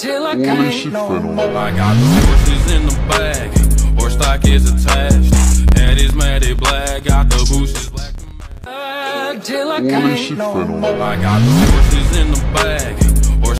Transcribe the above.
till I can't no more. I got horses in the bag, horse stock is attached. Head is matted black, got the boosters black. Uh, till I can't no more. I got horses